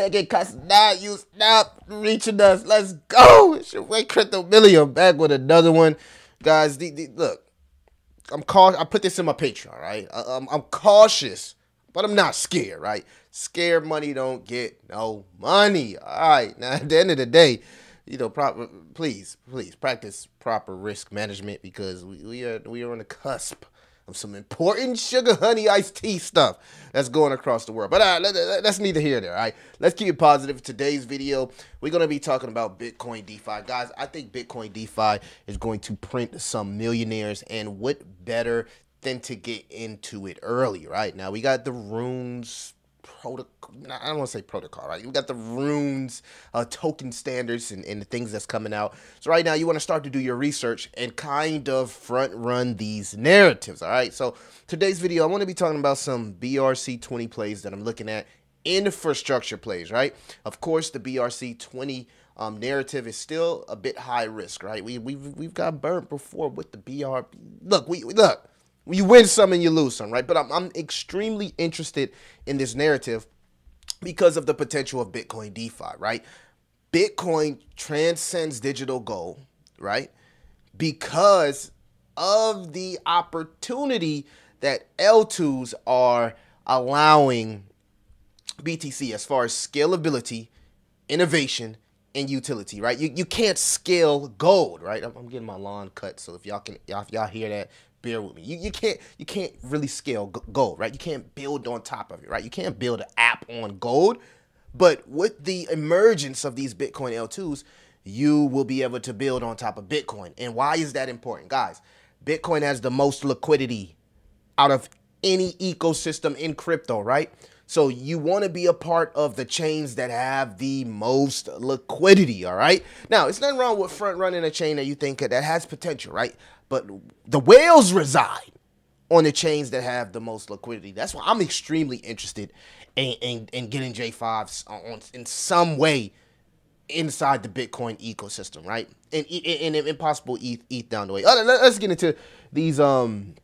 Peggy Castaneda, you stop reaching us. Let's go. It's your way Crypto Millie back with another one. Guys, the, the, look, I'm cau- I put this in my Patreon, right? I, I'm, I'm cautious, but I'm not scared, right? Scared money don't get no money. All right. Now, at the end of the day, you know, proper, please, please practice proper risk management because we, we are we are on the cusp of some important sugar honey iced tea stuff that's going across the world. But uh, let, that's neither here nor there. All right, let's keep it positive. Today's video, we're gonna be talking about Bitcoin DeFi, guys. I think Bitcoin DeFi is going to print some millionaires, and what better than to get into it early, right? Now we got the runes protocol. I don't want to say protocol, right? We got the runes, uh, token standards, and, and the things that's coming out. So right now, you want to start to do your research and kind of front run these narratives. All right. So today's video, I want to be talking about some BRC 20 plays that I'm looking at infrastructure plays. Right. Of course, the BRC 20 um, narrative is still a bit high risk. Right. We we've we've got burnt before with the BR. Look, we look you win some and you lose some, right? But I'm, I'm extremely interested in this narrative because of the potential of Bitcoin DeFi, right? Bitcoin transcends digital gold, right? Because of the opportunity that L2s are allowing BTC as far as scalability, innovation, and utility, right? You, you can't scale gold, right? I'm, I'm getting my lawn cut, so if y'all can, y'all, if y'all hear that, bear with me. You, you can't you can't really scale gold, right? You can't build on top of it, right? You can't build an app on gold. But with the emergence of these Bitcoin L2s, you will be able to build on top of Bitcoin. And why is that important? Guys, Bitcoin has the most liquidity out of any ecosystem in crypto, right? So you want to be a part of the chains that have the most liquidity, all right? Now, it's nothing wrong with front running a chain that you think that has potential, right? But the whales reside on the chains that have the most liquidity. That's why I'm extremely interested in, in, in getting J5s on, in some way inside the Bitcoin ecosystem, right? And, and, and impossible ETH, ETH down the way. Let's get into these um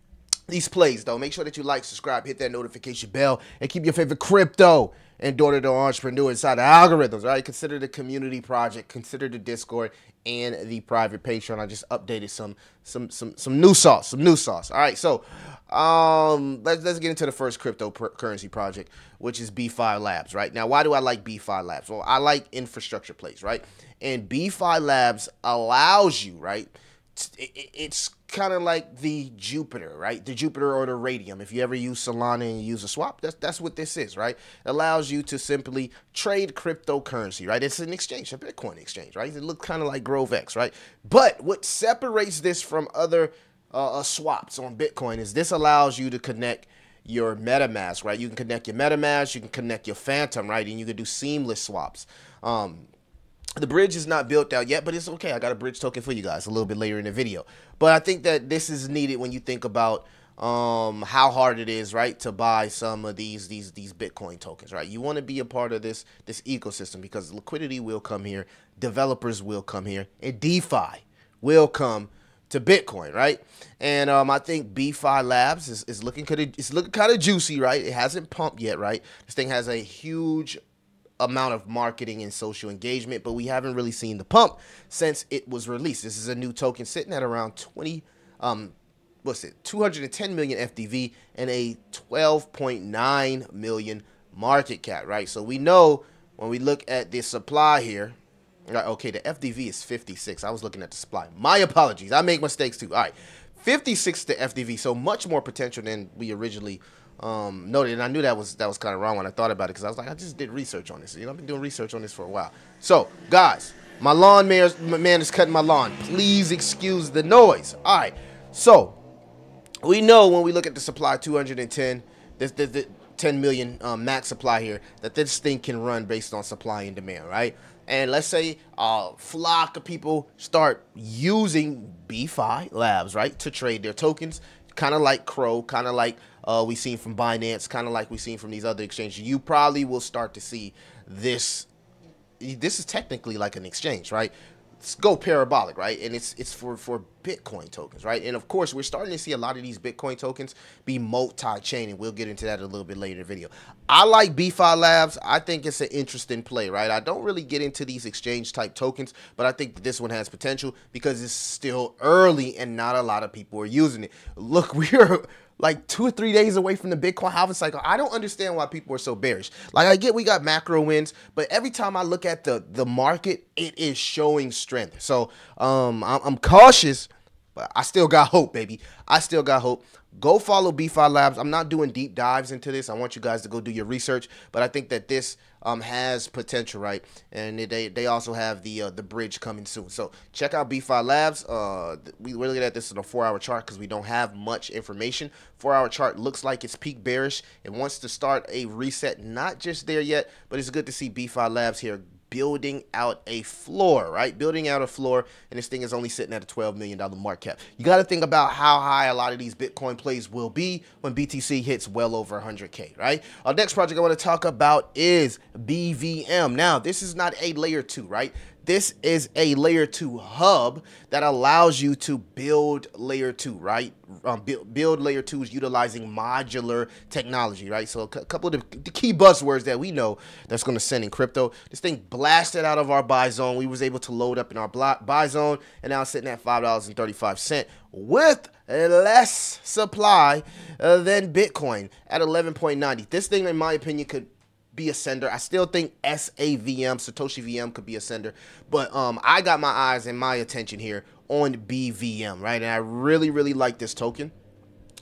these plays though. Make sure that you like, subscribe, hit that notification bell, and keep your favorite crypto and daughter to entrepreneur inside the algorithms, right? Consider the community project, consider the Discord and the private Patreon. I just updated some some some some new sauce, some new sauce. All right, so um let's let's get into the first cryptocurrency project, which is BeFi Labs, right? Now, why do I like BeFi Labs? Well, I like infrastructure plays, right? And BeFi Labs allows you, right? It's kind of like the Jupiter, right? The Jupiter or the Raydium. If you ever use Solana and you use a swap, that's that's what this is, right? It allows you to simply trade cryptocurrency, right? It's an exchange, a Bitcoin exchange, right? It looks kind of like GroveX, right? But what separates this from other uh, uh, swaps on Bitcoin is this allows you to connect your MetaMask, right? You can connect your MetaMask, you can connect your Phantom, right? And you can do seamless swaps. Um, the bridge is not built out yet, but it's okay. I got a bridge token for you guys a little bit later in the video. But I think that this is needed when you think about um, how hard it is, right, to buy some of these these these Bitcoin tokens, right? You want to be a part of this this ecosystem because liquidity will come here, developers will come here, and DeFi will come to Bitcoin, right? And um, I think BeFi Labs is, is looking kind of it's looking kind of juicy, right? It hasn't pumped yet, right? This thing has a huge amount of marketing and social engagement, but we haven't really seen the pump since it was released. This is a new token sitting at around 20, um, what's it, 210 million FDV and a 12.9 million market cap, right? So we know when we look at the supply here, right, okay, the FDV is 56. I was looking at the supply. My apologies. I make mistakes too. All right. 56 to FDV, so much more potential than we originally um, noted, and I knew that was that was kind of wrong when I thought about it because I was like, I just did research on this. You know, I've been doing research on this for a while. So, guys, my lawn man is cutting my lawn. Please excuse the noise. All right. So, we know when we look at the supply, 210, this, this, this 10 million um, max supply here, that this thing can run based on supply and demand, right? And let's say a flock of people start using BeFi Labs, right, to trade their tokens, kind of like Crow, kind of like uh, we seen from Binance, kind of like we've seen from these other exchanges. You probably will start to see this. This is technically like an exchange, right? go parabolic, right? And it's it's for for Bitcoin tokens, right? And of course, we're starting to see a lot of these Bitcoin tokens be multi-chain, and we'll get into that a little bit later in the video. I like BeFi Labs. I think it's an interesting play, right? I don't really get into these exchange type tokens, but I think this one has potential because it's still early and not a lot of people are using it. Look, we're like two or three days away from the Bitcoin halving cycle. I don't understand why people are so bearish. Like I get we got macro wins, but every time I look at the the market, it is showing strength. So um, I'm, I'm cautious, but I still got hope, baby. I still got hope. Go follow BeFi Labs. I'm not doing deep dives into this. I want you guys to go do your research, but I think that this um, has potential, right? And they they also have the uh, the bridge coming soon. So check out BeFi Labs. Uh, we are looking at this in a four hour chart because we don't have much information. Four hour chart looks like it's peak bearish. It wants to start a reset. Not just there yet, but it's good to see BeFi Labs here building out a floor, right? Building out a floor, and this thing is only sitting at a $12 million market cap. You got to think about how high a lot of these Bitcoin plays will be when BTC hits well over 100K, right? Our next project I want to talk about is BVM. Now, this is not a layer two, right? This is a layer two hub that allows you to build layer two, right? Um, build, build layer twos utilizing modular technology, right? So a couple of the, the key buzzwords that we know that's going to send in crypto. This thing blasted out of our buy zone. We was able to load up in our buy zone, and now sitting at five dollars and thirty five cent with less supply uh, than Bitcoin at eleven point ninety. This thing, in my opinion, could be a sender. I still think SAVM, Satoshi VM could be a sender. But um, I got my eyes and my attention here on BVM, right? And I really, really like this token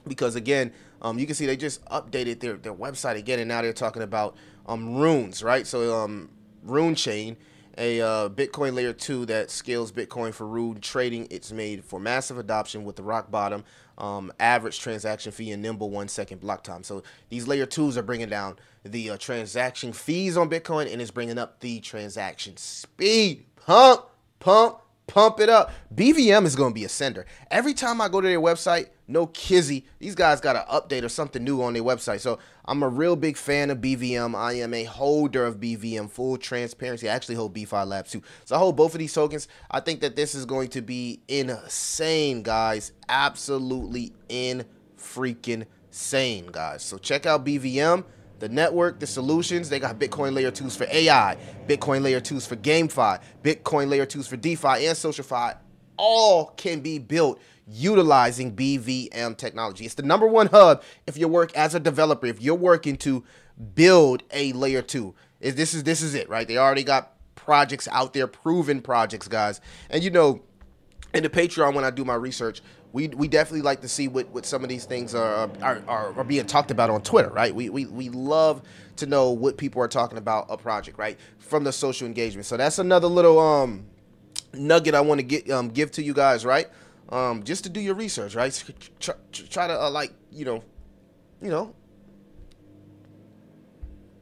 because, again, um, you can see they just updated their, their website again. And now they're talking about um, runes, right? So um, Rune Chain, a uh, Bitcoin layer 2 that scales Bitcoin for rune trading. It's made for massive adoption with the rock bottom um, average transaction fee and nimble one second block time. So these layer twos are bringing down the uh, transaction fees on Bitcoin and it's bringing up the transaction speed. Pump, pump, pump it up. BVM is going to be a sender. Every time I go to their website, no kizzy, these guys got an update or something new on their website. So I'm a real big fan of BVM. I am a holder of BVM, full transparency. I actually hold BeFi Labs too. So I hold both of these tokens. I think that this is going to be insane, guys. Absolutely in freaking sane, guys. So check out BVM the network, the solutions. They got Bitcoin layer 2s for AI, Bitcoin layer 2s for GameFi, Bitcoin layer 2s for DeFi and SocialFi. All can be built utilizing BVM technology. It's the number one hub if you work as a developer, if you're working to build a layer 2. Is this is this is it, right? They already got projects out there, proven projects, guys. And you know, in the Patreon when I do my research, we, we definitely like to see what, what some of these things are, are, are, are being talked about on Twitter, right? We, we, we love to know what people are talking about a project, right? From the social engagement. So that's another little um nugget I want to get um give to you guys, right? Um, just to do your research, right? Try, try to uh, like you know, you know,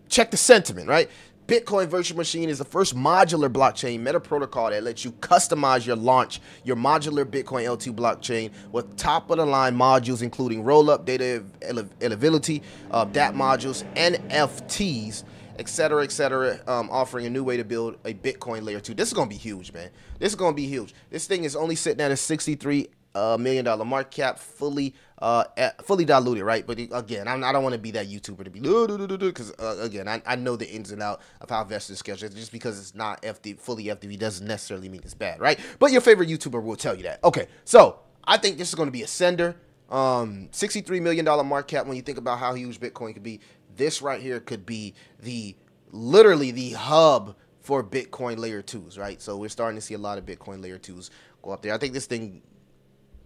check the sentiment, right? Bitcoin Virtual Machine is the first modular blockchain meta protocol that lets you customize your launch, your modular Bitcoin L2 blockchain with top of the line modules including rollup, data availability, uh, DApp modules, NFTs, etc., etc., um, offering a new way to build a Bitcoin layer 2. This is going to be huge, man. This is going to be huge. This thing is only sitting at a 63 uh, million dollar market cap, fully uh, fully diluted, right? But again, I'm, I do not want to be that YouTuber to be because uh, again, I, I know the ins and out of how vesting schedule. Just because it's not FD fully FDV doesn't necessarily mean it's bad, right? But your favorite YouTuber will tell you that. Okay, so I think this is going to be a sender. Um, $63 million market cap when you think about how huge Bitcoin could be. This right here could be the literally the hub for Bitcoin layer twos, right? So we're starting to see a lot of Bitcoin layer twos go up there. I think this thing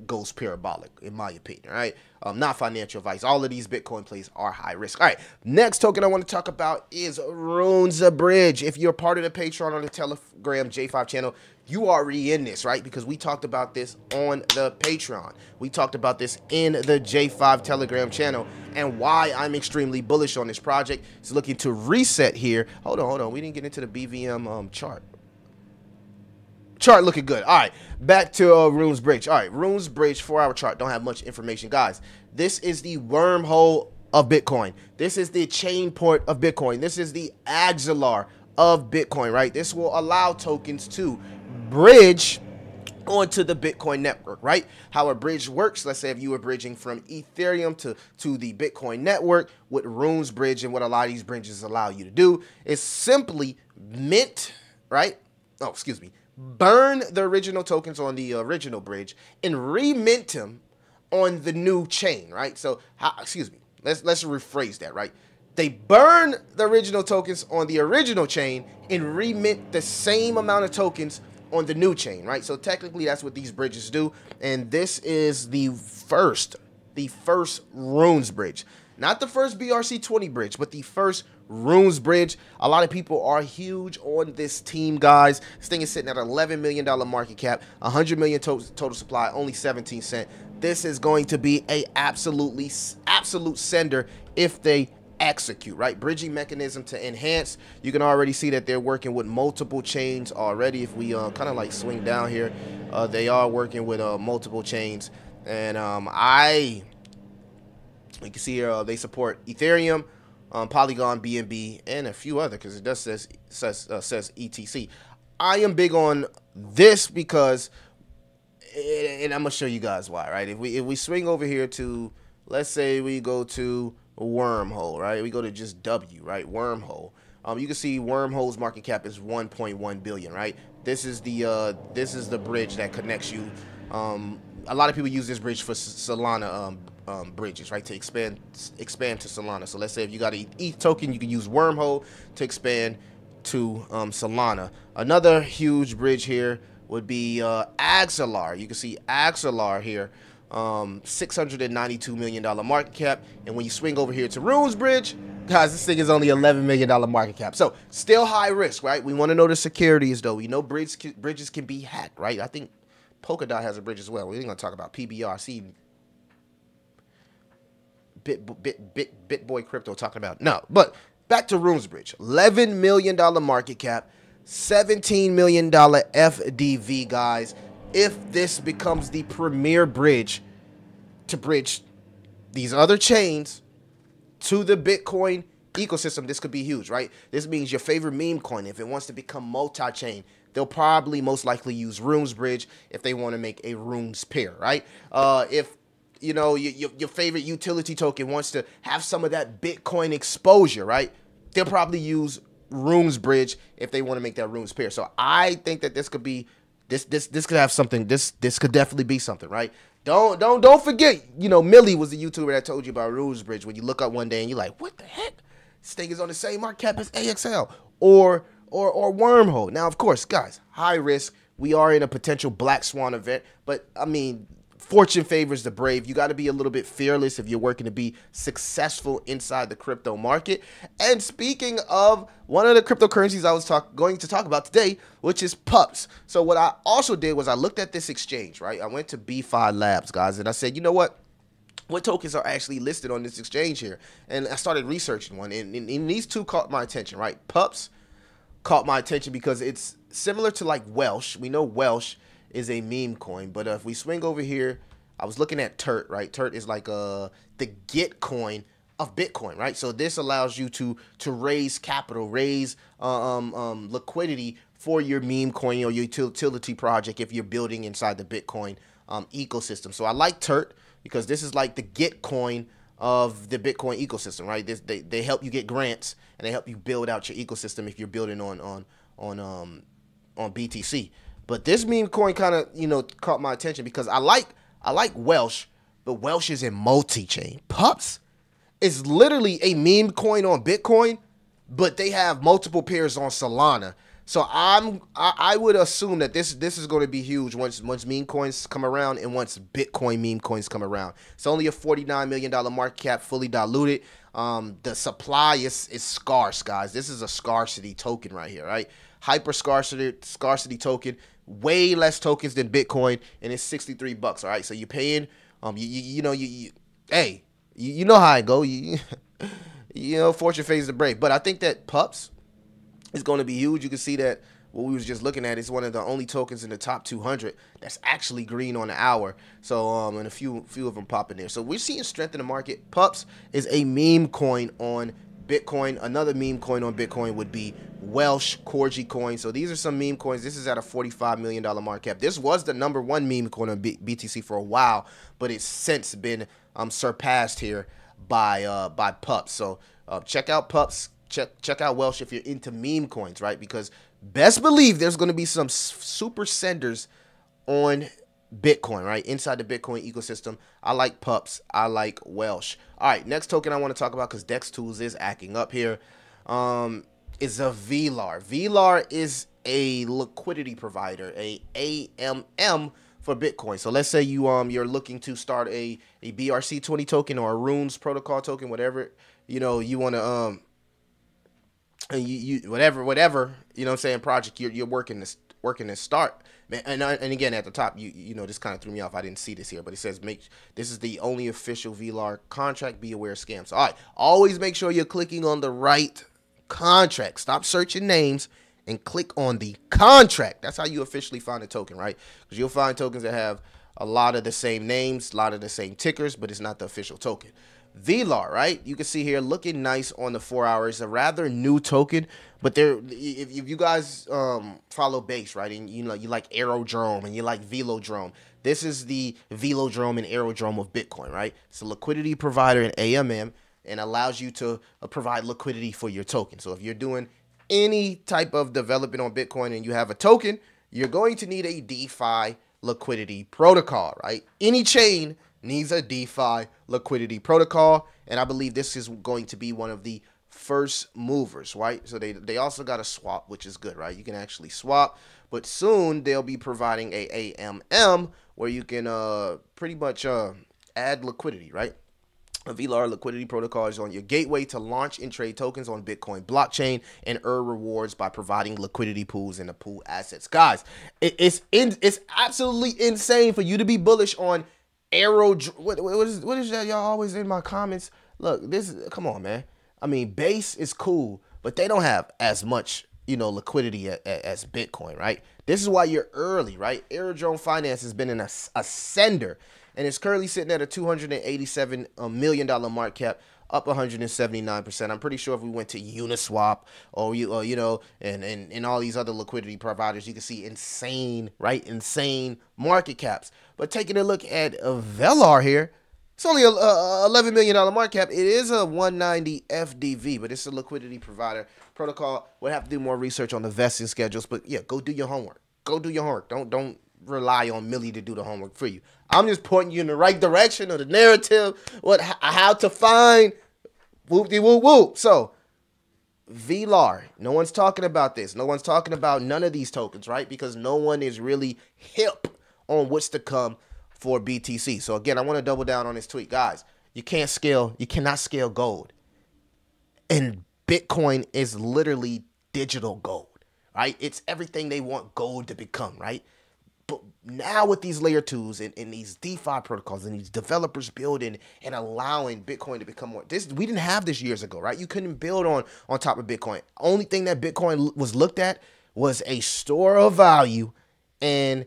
goes parabolic, in my opinion, right? Um, not financial advice. All of these Bitcoin plays are high risk. All right, next token I want to talk about is Runes a Bridge. If you're part of the Patreon or the Telegram J5 channel, you are already in this, right? Because we talked about this on the Patreon. We talked about this in the J5 Telegram channel and why I'm extremely bullish on this project. It's looking to reset here. Hold on, hold on. We didn't get into the BVM um, chart chart looking good. All right, back to uh, Runes Bridge. All right, Runes Bridge four hour chart. Don't have much information, guys. This is the wormhole of Bitcoin. This is the ChainPort of Bitcoin. This is the Axelar of Bitcoin, right? This will allow tokens to bridge onto the Bitcoin network, right? How a bridge works. Let's say if you were bridging from Ethereum to, to the Bitcoin network, what Runes Bridge and what a lot of these bridges allow you to do is simply mint, right? Oh, excuse me. Burn the original tokens on the original bridge and remint them on the new chain, right? So, how, excuse me. Let's let's rephrase that, right? They burn the original tokens on the original chain and remint the same amount of tokens on the new chain, right? So technically that's what these bridges do. And this is the first, the first Runes bridge. Not the first BRC20 bridge, but the first Runes bridge. A lot of people are huge on this team, guys. This thing is sitting at $11 million market cap, 100 million to total supply, only 17 cent. This is going to be a absolutely absolute sender if they execute, right? Bridging mechanism to enhance. You can already see that they're working with multiple chains already. If we uh, kind of like swing down here, uh, they are working with uh, multiple chains. And um, I, you can see here, uh, they support Ethereum, um, Polygon, BNB, and a few other because it does says says uh, says ETC. I am big on this because, and I'm gonna show you guys why. Right? If we if we swing over here to, let's say we go to wormhole, right? We go to just W, right? Wormhole. Um, you can see wormhole's market cap is 1.1 billion, right? This is the uh, this is the bridge that connects you. Um, a lot of people use this bridge for Solana um, um, bridges, right? To expand expand to Solana. So let's say if you got an ETH token, you can use wormhole to expand to um, Solana. Another huge bridge here would be uh, Axelar. You can see Axelar here um, $692 million market cap. And when you swing over here to Runes Bridge, guys, this thing is only $11 million market cap. So still high risk, right? We want to know the securities, though. We know bridge, bridges can be hacked, right? I think Polkadot has a bridge as well. We ain't going to talk about PBRC. Bit, bit, bit, BitBoy Crypto talking about. No, but back to Runes Bridge. $11 million market cap. $17 million FDV, guys if this becomes the premier bridge to bridge these other chains to the Bitcoin ecosystem, this could be huge, right? This means your favorite meme coin, if it wants to become multi-chain, they'll probably most likely use Runes Bridge if they want to make a Runes pair, right? Uh, if you know your, your favorite utility token wants to have some of that Bitcoin exposure, right? They'll probably use Runes Bridge if they want to make that Runes pair. So I think that this could be this this this could have something. This this could definitely be something, right? Don't don't don't forget. You know, Millie was the YouTuber that told you about Runes Bridge. When you look up one day and you're like, what the heck? This thing is on the same market cap as AXL or or or Wormhole. Now, of course, guys, high risk. We are in a potential black swan event, but I mean, fortune favors the brave. You got to be a little bit fearless if you're working to be successful inside the crypto market. And speaking of one of the cryptocurrencies I was talk, going to talk about today, which is pups. So what I also did was I looked at this exchange, right? I went to BeFi Labs, guys, and I said, you know what? What tokens are actually listed on this exchange here? And I started researching one, and, and, and these two caught my attention, right? Pups caught my attention because it's similar to like Welsh. We know Welsh is a meme coin. But uh, if we swing over here, I was looking at TERT, right? TERT is like uh the Gitcoin of Bitcoin, right? So this allows you to to raise capital, raise uh, um, um, liquidity for your meme coin or your utility project if you're building inside the Bitcoin um, ecosystem. So I like TERT because this is like the Gitcoin of the Bitcoin ecosystem, right? This, they, they help you get grants and they help you build out your ecosystem if you're building on on on um on BTC. But this meme coin kind of, you know, caught my attention because I like I like Welsh, but Welsh is in multi-chain. Pups is literally a meme coin on Bitcoin, but they have multiple pairs on Solana. So I'm I, I would assume that this this is going to be huge once once meme coins come around and once Bitcoin meme coins come around. It's only a forty nine million dollar market cap, fully diluted. Um, the supply is is scarce, guys. This is a scarcity token right here, right? Hyper scarcity scarcity token way less tokens than Bitcoin, and it's 63 bucks. All right, so you're paying, um, you you, you know you, you hey, you, you, know how I go. You you know, fortune favors the brave. But I think that pups is going to be huge. You can see that what we was just looking at is one of the only tokens in the top 200 that's actually green on the hour. So um, and a few few of them popping there. So we're seeing strength in the market. Pups is a meme coin on Bitcoin. Another meme coin on Bitcoin would be Welsh Corgi coin. So these are some meme coins. This is at a $45 million market cap. This was the number one meme coin on B- BTC for a while, but it's since been um, surpassed here by uh, by Pups. So uh, check out Pups. Check check out Welsh if you're into meme coins, right? Because best believe there's going to be some super senders on Bitcoin, right? Inside the Bitcoin ecosystem. I like Pups. I like Welsh. All right, next token I want to talk about because DEXTools is acting up here. Um, is a Velar. Velar is a liquidity provider, a AMM for Bitcoin. So let's say you um you're looking to start a a BRC20 token or a Runes protocol token, whatever you know you want to um you, you whatever whatever you know I'm saying project you're you're working this working to start. And and again at the top you you know this kind of threw me off. I didn't see this here, but it says make this is the only official Velar contract. Be aware of scams. All right, always make sure you're clicking on the right contract. Stop searching names and click on the contract. That's how you officially find a token, right? Because you'll find tokens that have a lot of the same names, a lot of the same tickers, but it's not the official token. Velar, right? You can see here looking nice on the four hours. A rather new token, but there, if, if you guys um, follow base, right, and you know you like Aerodrome and you like Velodrome, this is the Velodrome and Aerodrome of Bitcoin, right? It's a liquidity provider in AMM and allows you to uh, provide liquidity for your token. So if you're doing any type of development on Bitcoin and you have a token, you're going to need a DeFi liquidity protocol, right? Any chain needs a DeFi liquidity protocol, and I believe this is going to be one of the first movers, right? So they they also got a swap, which is good, right? You can actually swap, but soon they'll be providing a AMM where you can uh pretty much uh add liquidity, right? A Velar liquidity protocol is on your gateway to launch and trade tokens on Bitcoin blockchain and earn rewards by providing liquidity pools and the pool assets. Guys, it's in, it's absolutely insane for you to be bullish on Aero. What, what is what is that? Y'all always in my comments. Look, this come on, man. I mean, base is cool, but they don't have as much you know liquidity as, Bitcoin, right? This is why you're early, right? Aerodrome Finance has been an a, a and it's currently sitting at a $287 uh, million market cap up 179%. I'm pretty sure if we went to Uniswap or you or, you know and, and and all these other liquidity providers, you can see insane, right? Insane market caps. But taking a look at a Velar here, it's only a, a 11 million dollar market cap. It is a 190 FDV, but it's a liquidity provider protocol. We'll have to do more research on the vesting schedules, but yeah, go do your homework. Go do your homework. Don't don't rely on Millie to do the homework for you. I'm just pointing you in the right direction of the narrative, what how to find whoop de whoop whoop. So Velar, no one's talking about this. No one's talking about none of these tokens, right? Because no one is really hip on what's to come for BTC. So again, I want to double down on this tweet. Guys, you can't scale, you cannot scale gold. And Bitcoin is literally digital gold, right? It's everything they want gold to become, right? But now with these layer twos and, and these DeFi protocols and these developers building and allowing Bitcoin to become more this we didn't have this years ago, right? You couldn't build on on top of Bitcoin. Only thing that Bitcoin was looked at was a store of value and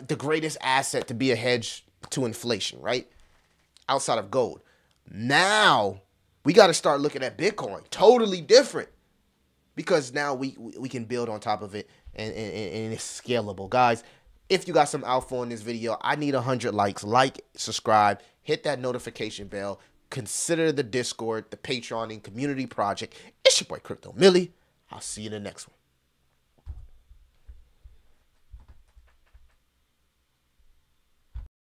the greatest asset to be a hedge to inflation, right? Outside of gold. Now we got to start looking at Bitcoin totally different because now we we can build on top of it and, and, and it's scalable, guys. If you got some alpha on this video, I need 100 likes. Like, subscribe, hit that notification bell. Consider the Discord, the Patreon, and community project. It's your boy Crypto Millie. I'll see you in the next one.